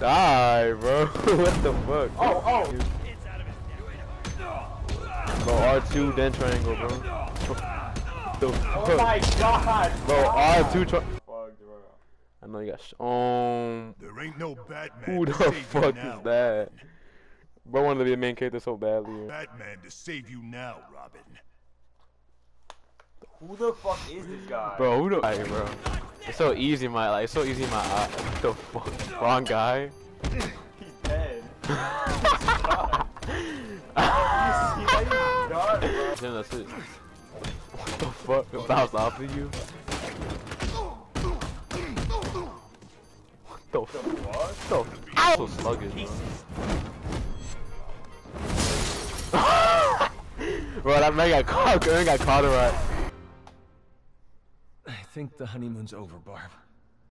Die, bro. what the fuck? Oh, oh. Bro, R2 then triangle, bro. the Oh my god. Bro, R2 tri- I know you got sh- um. There ain't no Batman Who the save you fuck now, is that? Bro wanted to be a main character so badly. Batman to save you now, Robin. Who the fuck is this guy? Bro, who the like, bro? It's so easy, my like. It's so easy, my eye. Uh, what the fuck? Wrong guy. He's dead. He's he's done, that's it. What the fuck? It bounced off of you? What the fuck? What? The f- So sluggish, bro. bro, that man got caught. Aaron got caught right. I think the honeymoon's over, Barb.